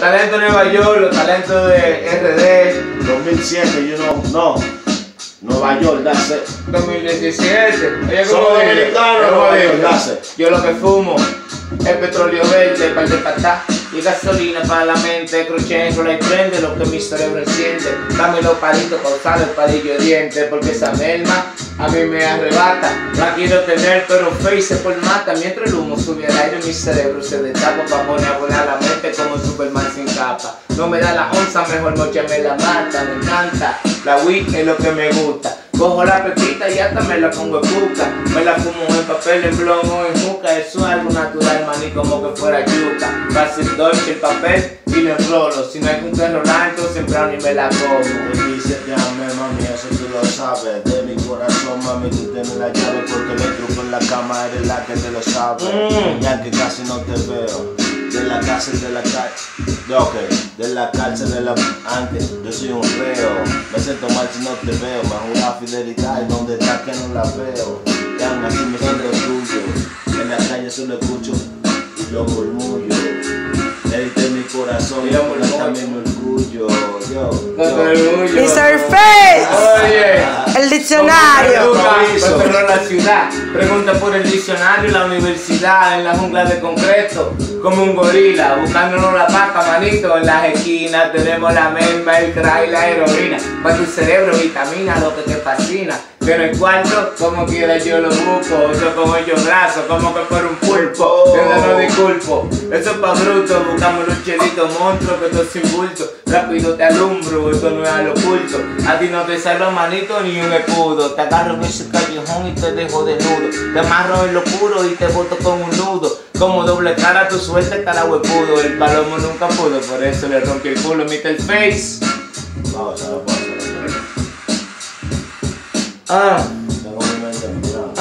Los talentos de Nueva York, los talentos de RD. 2007, you know, no. Nueva York, that's it. 2017. Oye, Somos dominicanos, ¿Cómo Nueva? York, that's it. Yo lo que fumo es petróleo verde, par de patá y gasolina para la mente. En y prende lo que mi cerebro enciende. Dame los palitos para usar el palillo de dientes, porque esa merma a mí me arrebata. La quiero tener, pero face por mata. Mientras el humo sube al aire, mi cerebro se destapa para poner a volar la mente como Superman sin capa. No me da la onza, mejor noche me la mata, me encanta. La weed es lo que me gusta. Cojo la pepita y hasta me la pongo en cuca. Me la fumo en papel, en blon o en juca. Eso es algo natural, maní, como que fuera yuca. Casi dolce el papel y lo enrolo. Si no hay que enrolar, entonces temprano y me la como. Te dice te amé, mami, eso tú lo sabes. De mi corazón, mami, tú tienes la llave porque el truco en la cama eres la que te lo sabe. Mm. Ya que casi no te veo. De la cárcel, de la cárcel. De, ok, de la cárcel de la antes. Yo soy un reo. Me siento mal si no te veo. Me jura fidelidad y donde está que no la veo. Y aún así me siento tuyo. En la calle solo escucho los murmullos. Le diste mi corazón y murmullos. también mi orgullo. Yo, yo. Mr. Face, Oye. el diccionario. Pregunta por el diccionario, la universidad, en la jungla de concreto, como un gorila, buscándonos la paca, manito. En las esquinas tenemos la melma, el crack y la heroína. Para tu cerebro, vitamina, lo que te fascina. Pero el cuarto, como quiera yo lo busco. Yo como ellos brazos, como que fuera un pulpo. Yo no disculpo. Eso es pa' bruto, buscamos los chelitos monstruos que es sin bulto. Rápido te alumbro, esto no es al oculto. A ti no te salva manito ni un escudo. Te agarro en ese callejón y te dejo desnudo. Te amarro en lo puro y te boto con un nudo. Como doble cara, tu suerte cara huepudo. El palomo nunca pudo, por eso le rompí el culo. Mr. Face. Pausa, pausa. Ah, Tengo mi mente en blanco.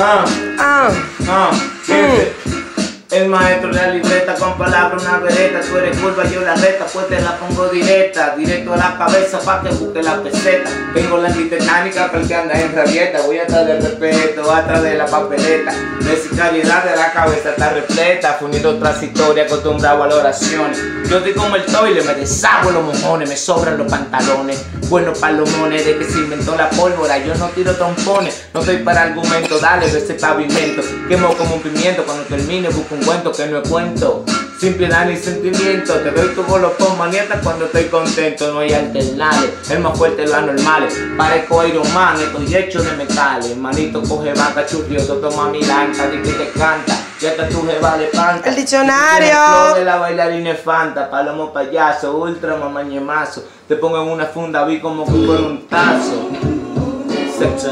El maestro de la libreta con palabras una vereta, tú eres curva, yo la reta, pues te la pongo directa, directo a la cabeza pa' que busque la peseta. Tengo la antitetánica para el que anda en rabieta, voy a estar de respeto atrás de la papeleta. De sicariedad de la cabeza está repleta, fundido otras historias, acostumbrado a las oraciones. Yo estoy como el toile, me deshago los mojones, me sobran los pantalones, buenos palomones, de que se inventó la pólvora, yo no tiro trompones, no estoy para argumento, dale de ese pavimento, quemo como un pimiento, cuando termine busco un cuento que no es cuento. Sin piedad ni sentimiento, te doy tu golopón manieta cuando estoy contento, no hay alternales, el más fuerte de los anormales, parezco Iron Man, estoy hecho de metales, manito coge vaca churrioso, toma mi lanza, di que te canta, ya te tu jeva le panta. El diccionario. De la bailarina es Fanta, palomo payaso, ultra mamañemazo, te pongo en una funda, vi como que fuera un tazo,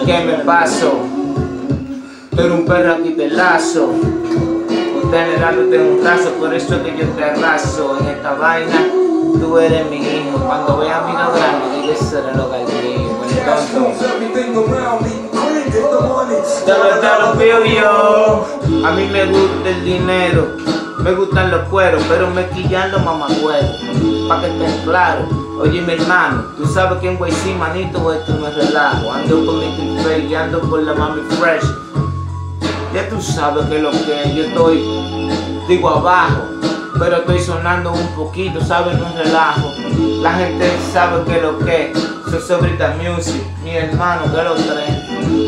que me paso, tú eres un perro aquí te lazo. Usted dándote un raso, por eso es que yo te arraso en esta vaina. Tú eres mi hijo, cuando vea a mi no grande, dile será lo que yo. A mí me gusta el dinero, me gustan los cueros, pero me quillan los mamagüeros. Pa' que estén claros. Oye, mi hermano, tú sabes que en sí, manito, esto me relajo. Ando con mi y ando con la mami fresh. Ya tú sabes que lo que yo estoy, digo abajo, pero estoy sonando un poquito, ¿sabes? No relajo. La gente sabe que lo que soy sobrita music, mi hermano que lo trae.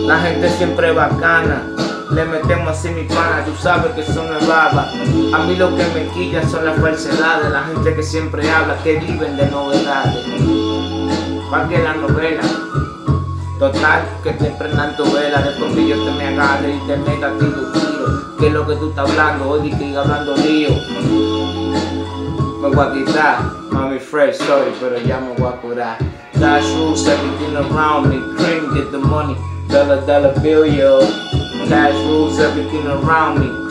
La gente siempre bacana, le metemos así mi pana, tú sabes que eso no baba. A mí lo que me quilla son las falsedades, la gente que siempre habla, que viven de novedades. ¿Para qué la novela? Total, que te prendan tu vela después que yo te me agarre y te meta a ti tu tiro. Que es lo que tú estás hablando, oye, que hablando lío. Me voy a quitar, mami fresh, sorry, pero ya me voy a curar. Dash rules, everything around me, cream, get the money, dollar, dollar bill, yo. Cash rules, everything around me.